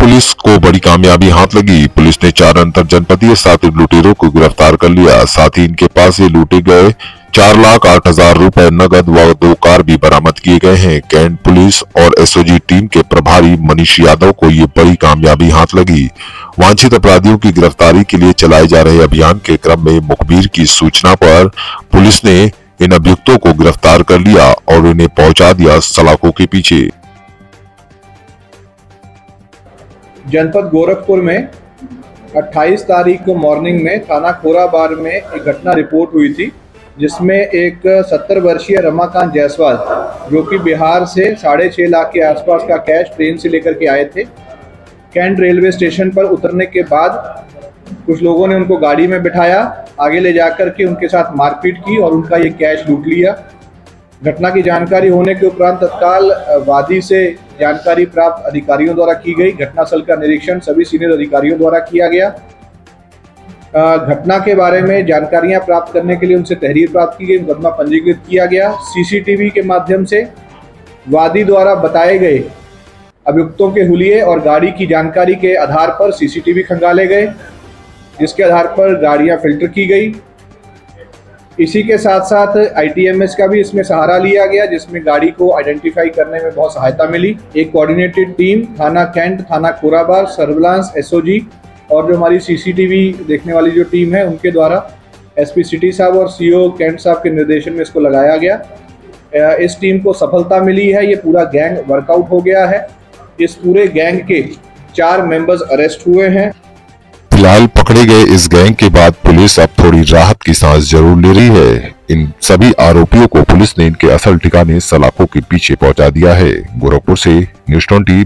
Police को बड़ी कामयाबी हाथ लगी। पुलिस ने चार अंतर जनपदीय सात लुटेरों को गिरफ़्तार कर लिया। साथ ही इनके पास से लूटे गए चार लाख आठ हज़ार रूपए नगद व दो कार भी बरामद किए गए हैं। कैंट पुलिस और एसओजी टीम के प्रभारी मनीष यादव को ये बड़ी कामयाबी हाथ लगी। वांछित अपराधियों की गिरफ्तारी के लिए चलाए जा रहे अभियान के क्रम में मुखबिर की सूचना पर पुलिस ने इन अभियुक्तों को गिरफ़्तार कर लिया और इन्हें पहुँचा दिया सलाखों के पीछे। जनपद गोरखपुर में 28 तारीख को मॉर्निंग में थाना खोराबार में एक घटना रिपोर्ट हुई थी, जिसमें एक 70 वर्षीय रमाकांत जायसवाल, जो कि बिहार से साढ़े छः लाख के आसपास का कैश ट्रेन से लेकर के आए थे कैंट रेलवे स्टेशन पर उतरने के बाद कुछ लोगों ने उनको गाड़ी में बिठाया, आगे ले जाकर के उनके साथ मारपीट की और उनका ये कैश लूट लिया। घटना की जानकारी होने के उपरांत तत्काल वादी से जानकारी प्राप्त अधिकारियों द्वारा की गई। घटनास्थल का निरीक्षण सभी सीनियर अधिकारियों द्वारा किया गया। घटना के बारे में जानकारियाँ प्राप्त करने के लिए उनसे तहरीर प्राप्त की गई। मुकदमा पंजीकृत किया गया। सीसीटीवी के माध्यम से वादी द्वारा बताए गए अभियुक्तों के हुलिये और गाड़ी की जानकारी के आधार पर सीसीटीवी खंगाले गए। जिसके आधार पर गाड़ियाँ फ़िल्टर की गई। इसी के साथ साथ आईटीएमएस का भी इसमें सहारा लिया गया, जिसमें गाड़ी को आइडेंटिफाई करने में बहुत सहायता मिली। एक कोऑर्डिनेटेड टीम थाना कैंट, थाना कोराबार, सर्विलांस एसओजी और जो हमारी सीसीटीवी देखने वाली जो टीम है, उनके द्वारा एसपी सिटी साहब और सीओ कैंट साहब के निर्देशन में इसको लगाया गया। इस टीम को सफलता मिली है, ये पूरा गैंग वर्कआउट हो गया है। इस पूरे गैंग के चार मेंबर्स अरेस्ट हुए हैं। फ़िलहाल पकड़े गए इस गैंग के बाद पुलिस अब थोड़ी राहत की सांस ज़रूर ले रही है। इन सभी आरोपियों को पुलिस ने इनके असल ठिकाने सलाखों के पीछे पहुँचा दिया है। गोरखपुर से न्यूज़ ट्वेंटी